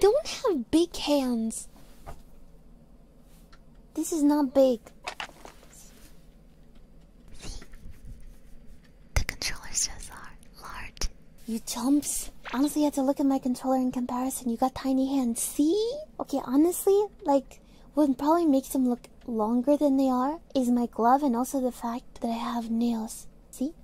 don't have big hands. This is not big. The controller's just large. You chumps. Honestly, I had to look at my controller in comparison. You got tiny hands. See? Okay, honestly, like, what probably makes them look longer than they are is my glove and also the fact that I have nails. See?